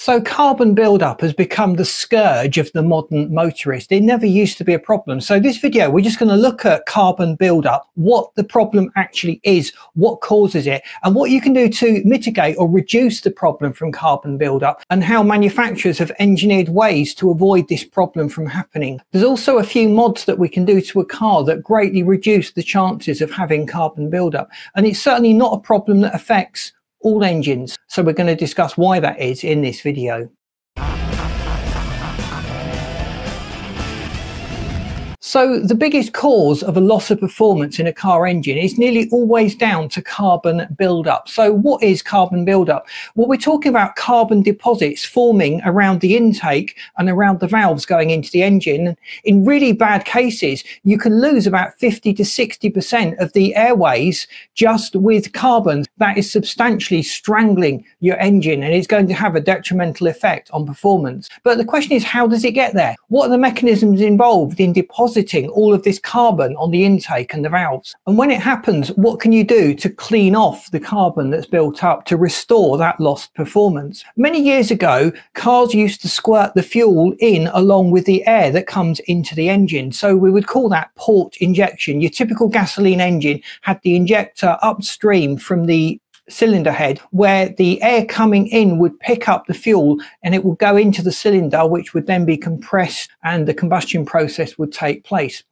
So carbon buildup has become the scourge of the modern motorist. It never used to be a problem. So this video, we're just going to look at carbon buildup, what the problem actually is, what causes it, and what you can do to mitigate or reduce the problem from carbon buildup, and how manufacturers have engineered ways to avoid this problem from happening. There's also a few mods that we can do to a car that greatly reduce the chances of having carbon buildup. And it's certainly not a problem that affects all engines. So we're going to discuss why that is in this video. So the biggest cause of a loss of performance in a car engine is nearly always down to carbon buildup. So what is carbon buildup? Well, we're talking about carbon deposits forming around the intake and around the valves going into the engine. In really bad cases, you can lose about 50 to 60% of the airways just with carbon. That is substantially strangling your engine and it's going to have a detrimental effect on performance. But the question is, how does it get there? What are the mechanisms involved in depositing depositing all of this carbon on the intake and the valves. And when it happens, what can you do to clean off the carbon that's built up to restore that lost performance? Many years ago, cars used to squirt the fuel in along with the air that comes into the engine. So we would call that port injection. Your typical gasoline engine had the injector upstream from the cylinder head where the air coming in would pick up the fuel and it would go into the cylinder which would then be compressed and the combustion process would take place.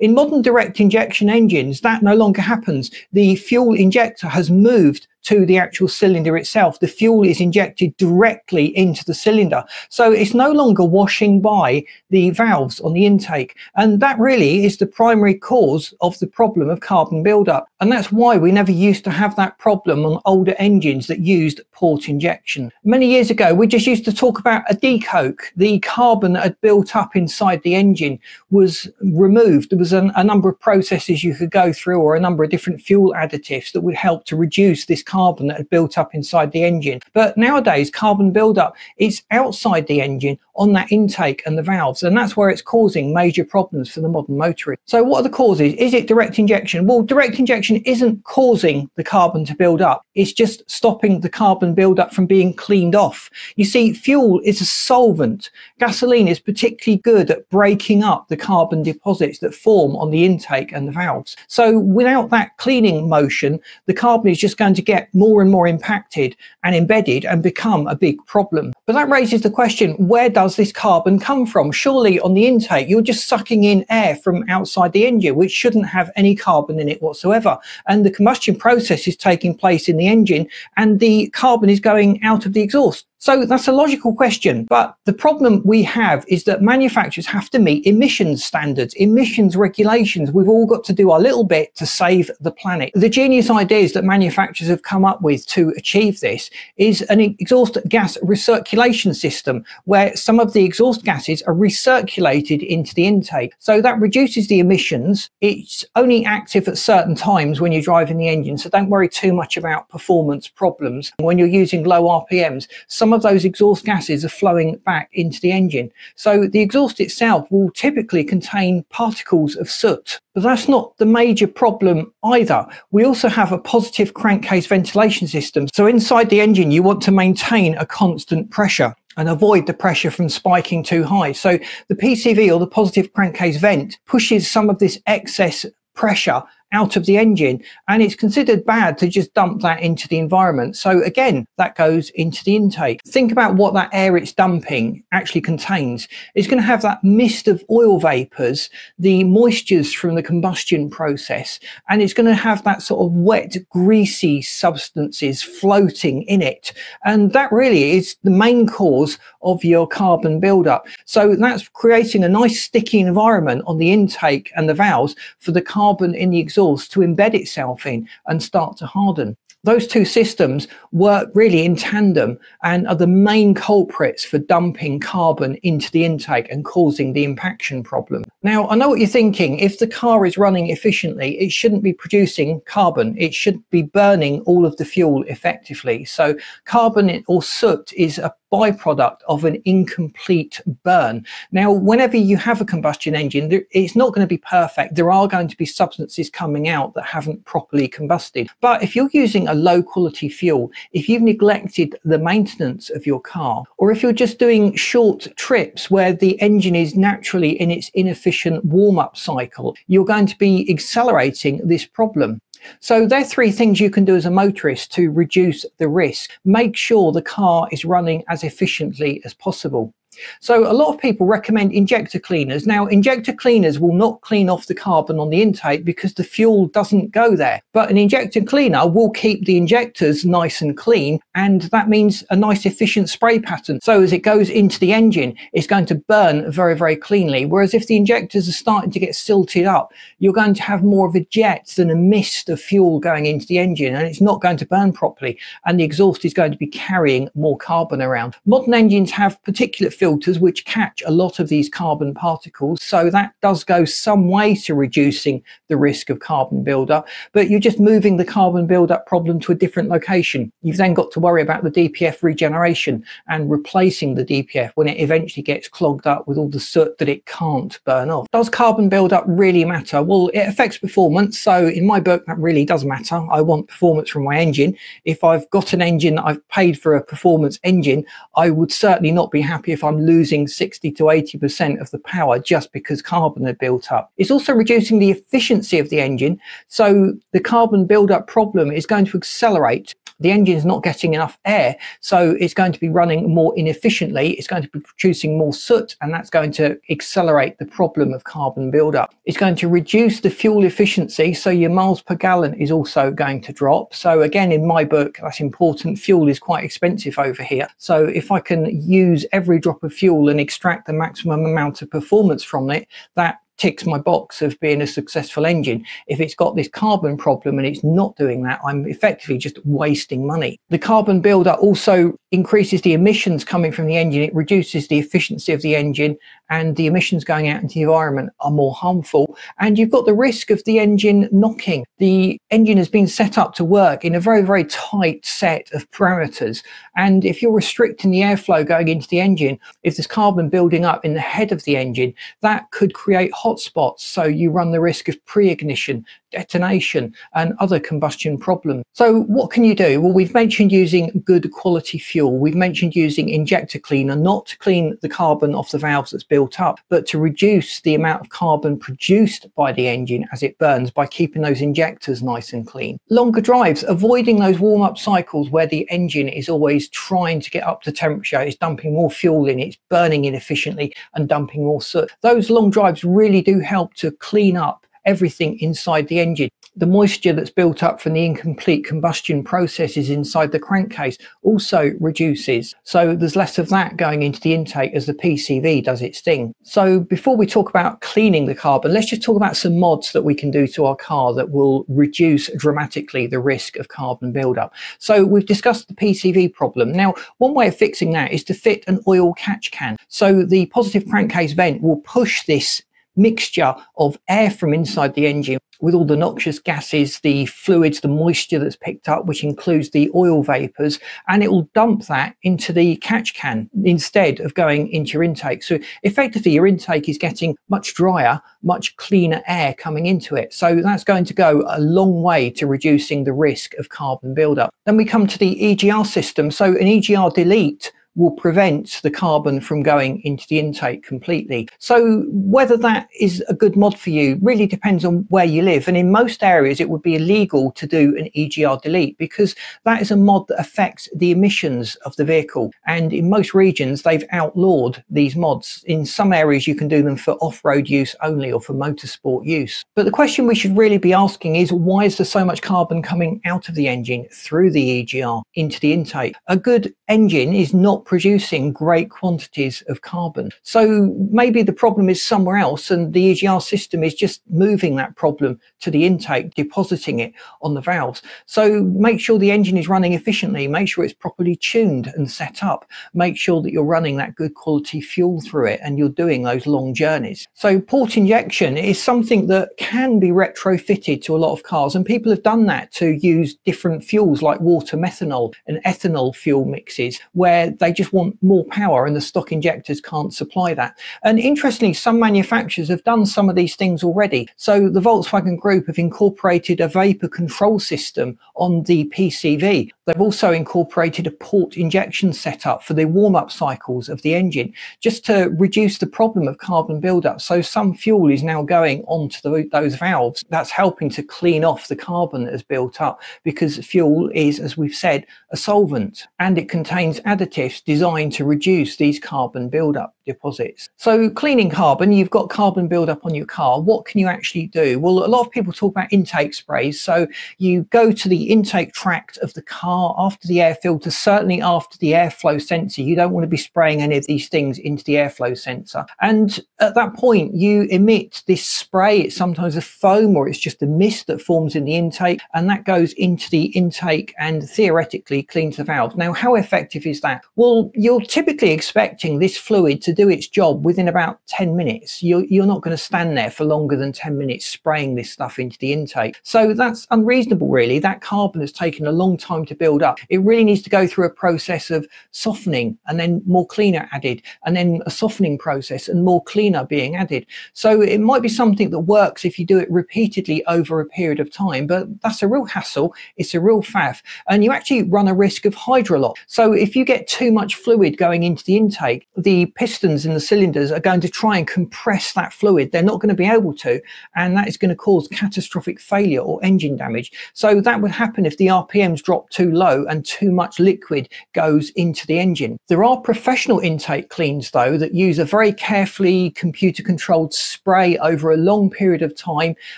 In modern direct injection engines that no longer happens. The fuel injector has moved to the actual cylinder itself. The fuel is injected directly into the cylinder. So it's no longer washing by the valves on the intake. And that really is the primary cause of the problem of carbon buildup. And that's why we never used to have that problem on older engines that used port injection. Many years ago, we just used to talk about a decoke. The carbon that had built up inside the engine was removed. There was a, a number of processes you could go through or a number of different fuel additives that would help to reduce this carbon carbon that had built up inside the engine. But nowadays, carbon buildup is outside the engine on that intake and the valves, and that's where it's causing major problems for the modern motorist. So, what are the causes? Is it direct injection? Well, direct injection isn't causing the carbon to build up, it's just stopping the carbon buildup from being cleaned off. You see, fuel is a solvent. Gasoline is particularly good at breaking up the carbon deposits that form on the intake and the valves. So, without that cleaning motion, the carbon is just going to get more and more impacted and embedded and become a big problem. But that raises the question, where does this carbon come from? Surely on the intake, you're just sucking in air from outside the engine, which shouldn't have any carbon in it whatsoever. And the combustion process is taking place in the engine and the carbon is going out of the exhaust. So that's a logical question. But the problem we have is that manufacturers have to meet emissions standards, emissions regulations. We've all got to do our little bit to save the planet. The genius ideas that manufacturers have come up with to achieve this is an exhaust gas recirculation system where some of the exhaust gases are recirculated into the intake. So that reduces the emissions. It's only active at certain times when you're driving the engine. So don't worry too much about performance problems. When you're using low RPMs, some some of those exhaust gases are flowing back into the engine. So the exhaust itself will typically contain particles of soot. But that's not the major problem either. We also have a positive crankcase ventilation system. So inside the engine, you want to maintain a constant pressure and avoid the pressure from spiking too high. So the PCV or the positive crankcase vent pushes some of this excess pressure out of the engine and it's considered bad to just dump that into the environment. So again, that goes into the intake. Think about what that air it's dumping actually contains. It's going to have that mist of oil vapors, the moistures from the combustion process, and it's going to have that sort of wet, greasy substances floating in it. And that really is the main cause of your carbon buildup. So that's creating a nice sticky environment on the intake and the valves for the carbon in the exhaust to embed itself in and start to harden those two systems work really in tandem and are the main culprits for dumping carbon into the intake and causing the impaction problem. Now, I know what you're thinking. If the car is running efficiently, it shouldn't be producing carbon. It should be burning all of the fuel effectively. So carbon or soot is a byproduct of an incomplete burn. Now, whenever you have a combustion engine, it's not going to be perfect. There are going to be substances coming out that haven't properly combusted. But if you're using a low quality fuel, if you've neglected the maintenance of your car, or if you're just doing short trips where the engine is naturally in its inefficient warm up cycle, you're going to be accelerating this problem. So there are three things you can do as a motorist to reduce the risk. Make sure the car is running as efficiently as possible. So a lot of people recommend injector cleaners. Now, injector cleaners will not clean off the carbon on the intake because the fuel doesn't go there. But an injector cleaner will keep the injectors nice and clean. And that means a nice efficient spray pattern. So as it goes into the engine, it's going to burn very, very cleanly. Whereas if the injectors are starting to get silted up, you're going to have more of a jet than a mist of fuel going into the engine and it's not going to burn properly. And the exhaust is going to be carrying more carbon around. Modern engines have particulate filters which catch a lot of these carbon particles. So that does go some way to reducing the risk of carbon buildup, but you're just moving the carbon buildup problem to a different location. You've then got to worry about the DPF regeneration and replacing the DPF when it eventually gets clogged up with all the soot that it can't burn off. Does carbon buildup really matter? Well, it affects performance. So in my book, that really does matter. I want performance from my engine. If I've got an engine that I've paid for a performance engine, I would certainly not be happy if I'm Losing 60 to 80% of the power just because carbon had built up. It's also reducing the efficiency of the engine. So the carbon buildup problem is going to accelerate the engine is not getting enough air, so it's going to be running more inefficiently. It's going to be producing more soot, and that's going to accelerate the problem of carbon buildup. It's going to reduce the fuel efficiency, so your miles per gallon is also going to drop. So again, in my book, that's important. Fuel is quite expensive over here. So if I can use every drop of fuel and extract the maximum amount of performance from it, that ticks my box of being a successful engine. If it's got this carbon problem and it's not doing that, I'm effectively just wasting money. The carbon buildup also increases the emissions coming from the engine. It reduces the efficiency of the engine and the emissions going out into the environment are more harmful. And you've got the risk of the engine knocking. The engine has been set up to work in a very, very tight set of parameters. And if you're restricting the airflow going into the engine, if there's carbon building up in the head of the engine, that could create hotspots. So you run the risk of pre-ignition, detonation, and other combustion problems. So what can you do? Well, we've mentioned using good quality fuel. We've mentioned using injector cleaner, not to clean the carbon off the valves that's built up, but to reduce the amount of carbon produced by the engine as it burns by keeping those injectors nice and clean. Longer drives, avoiding those warm up cycles where the engine is always trying to get up to temperature, it's dumping more fuel in, it's burning inefficiently and dumping more soot. Those long drives really do help to clean up everything inside the engine. The moisture that's built up from the incomplete combustion processes inside the crankcase also reduces. So there's less of that going into the intake as the PCV does its thing. So before we talk about cleaning the carbon, let's just talk about some mods that we can do to our car that will reduce dramatically the risk of carbon buildup. So we've discussed the PCV problem. Now, one way of fixing that is to fit an oil catch can. So the positive crankcase vent will push this mixture of air from inside the engine with all the noxious gases, the fluids, the moisture that's picked up, which includes the oil vapors, and it will dump that into the catch can instead of going into your intake. So effectively, your intake is getting much drier, much cleaner air coming into it. So that's going to go a long way to reducing the risk of carbon buildup. Then we come to the EGR system. So an EGR delete will prevent the carbon from going into the intake completely. So whether that is a good mod for you really depends on where you live. And in most areas, it would be illegal to do an EGR delete because that is a mod that affects the emissions of the vehicle. And in most regions, they've outlawed these mods. In some areas, you can do them for off-road use only or for motorsport use. But the question we should really be asking is why is there so much carbon coming out of the engine through the EGR into the intake? A good engine is not producing great quantities of carbon. So maybe the problem is somewhere else and the EGR system is just moving that problem to the intake, depositing it on the valves. So make sure the engine is running efficiently, make sure it's properly tuned and set up, make sure that you're running that good quality fuel through it and you're doing those long journeys. So port injection is something that can be retrofitted to a lot of cars and people have done that to use different fuels like water methanol and ethanol fuel mixes where they just want more power and the stock injectors can't supply that. And interestingly, some manufacturers have done some of these things already. So the Volkswagen Group have incorporated a vapor control system on the PCV. They've also incorporated a port injection setup for the warm-up cycles of the engine, just to reduce the problem of carbon buildup. So some fuel is now going onto the, those valves. That's helping to clean off the carbon that has built up because fuel is, as we've said, a solvent and it contains additives designed to reduce these carbon buildup deposits. So cleaning carbon, you've got carbon buildup on your car. What can you actually do? Well, a lot of people talk about intake sprays. So you go to the intake tract of the car after the air filter, certainly after the airflow sensor. You don't want to be spraying any of these things into the airflow sensor. And at that point, you emit this spray. It's sometimes a foam or it's just a mist that forms in the intake and that goes into the intake and theoretically cleans the valve. Now, how effective is that? Well, you're typically expecting this fluid to do its job within about 10 minutes. You're, you're not going to stand there for longer than 10 minutes spraying this stuff into the intake. So that's unreasonable, really. That carbon has taken a long time to build up. It really needs to go through a process of softening and then more cleaner added, and then a softening process and more cleaner being added. So it might be something that works if you do it repeatedly over a period of time, but that's a real hassle. It's a real faff. And you actually run a risk of hydrolock. So if you get too much fluid going into the intake, the pistons in the cylinders are going to try and compress that fluid. They're not going to be able to, and that is going to cause catastrophic failure or engine damage. So that would happen if the RPMs drop too low and too much liquid goes into the engine. There are professional intake cleans though that use a very carefully computer controlled spray over a long period of time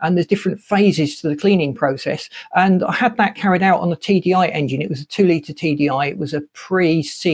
and there's different phases to the cleaning process. And I had that carried out on a TDI engine. It was a two litre TDI. It was a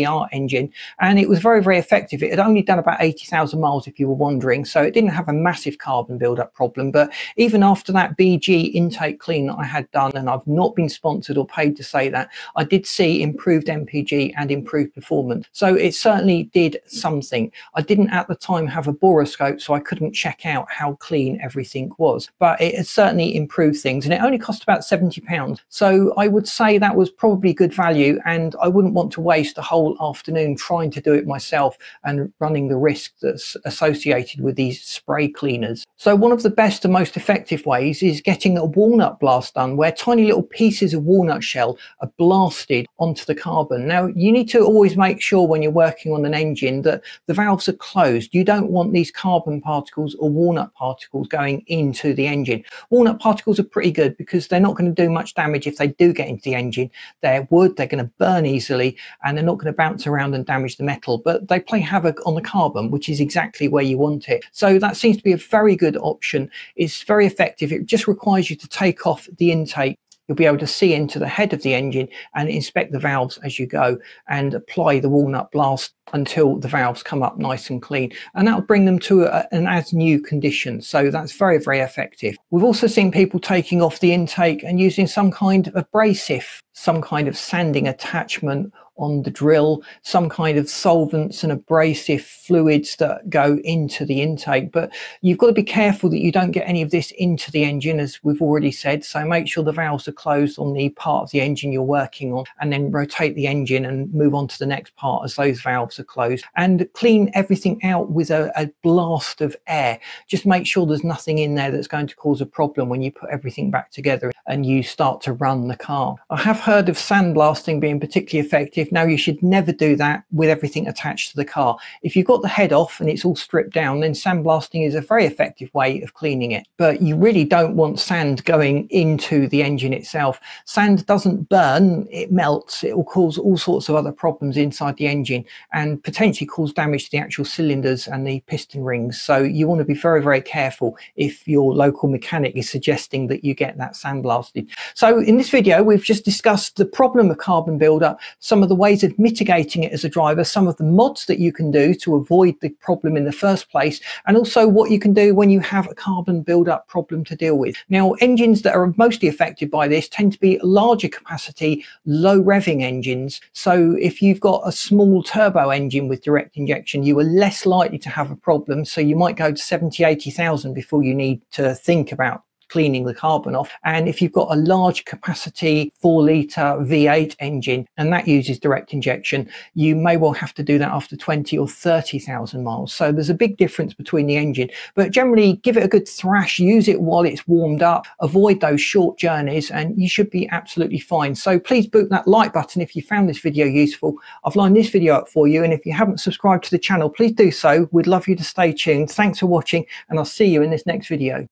pre-CR engine and it was very, very effective. It had only done about 80,000 miles if you were wondering, so it didn't have a massive carbon buildup problem. But even after that BG intake clean that I had done, and I've not been sponsored or paid to say that, I did see improved MPG and improved performance. So it certainly did something. I didn't at the time have a borescope, so I couldn't check out how clean everything was, but it had certainly improved things, and it only cost about 70 pounds. So I would say that was probably good value, and I wouldn't want to waste a whole afternoon trying to do it myself and running the risk that's associated with these spray cleaners. So one of the best and most effective ways is getting a walnut blast done where tiny little pieces of walnut shell are blasted onto the carbon. Now you need to always make sure when you're working on an engine that the valves are closed. You don't want these carbon particles or walnut particles going into the engine. Walnut particles are pretty good because they're not going to do much damage if they do get into the engine. They're wood, they're going to burn easily and they're not going to bounce around and damage the metal, but they play havoc on the carbon, which is exactly where you want it. So that seems to be a very good option. It's very effective. It just requires you to take off the intake you'll be able to see into the head of the engine and inspect the valves as you go and apply the walnut blast until the valves come up nice and clean and that'll bring them to a, an as new condition so that's very very effective we've also seen people taking off the intake and using some kind of abrasive some kind of sanding attachment on the drill, some kind of solvents and abrasive fluids that go into the intake. But you've got to be careful that you don't get any of this into the engine, as we've already said. So make sure the valves are closed on the part of the engine you're working on, and then rotate the engine and move on to the next part as those valves are closed. And clean everything out with a, a blast of air. Just make sure there's nothing in there that's going to cause a problem when you put everything back together and you start to run the car. I have heard of sandblasting being particularly effective now, you should never do that with everything attached to the car. If you've got the head off and it's all stripped down, then sandblasting is a very effective way of cleaning it. But you really don't want sand going into the engine itself. Sand doesn't burn, it melts. It will cause all sorts of other problems inside the engine and potentially cause damage to the actual cylinders and the piston rings. So you want to be very, very careful if your local mechanic is suggesting that you get that sandblasted. So in this video, we've just discussed the problem of carbon buildup, some of the ways of mitigating it as a driver, some of the mods that you can do to avoid the problem in the first place, and also what you can do when you have a carbon buildup problem to deal with. Now, engines that are mostly affected by this tend to be larger capacity, low revving engines. So if you've got a small turbo engine with direct injection, you are less likely to have a problem. So you might go to 70, 80,000 before you need to think about cleaning the carbon off. And if you've got a large capacity four litre V8 engine and that uses direct injection, you may well have to do that after 20 or 30,000 miles. So there's a big difference between the engine, but generally give it a good thrash, use it while it's warmed up, avoid those short journeys and you should be absolutely fine. So please boot that like button if you found this video useful. I've lined this video up for you and if you haven't subscribed to the channel, please do so. We'd love you to stay tuned. Thanks for watching and I'll see you in this next video.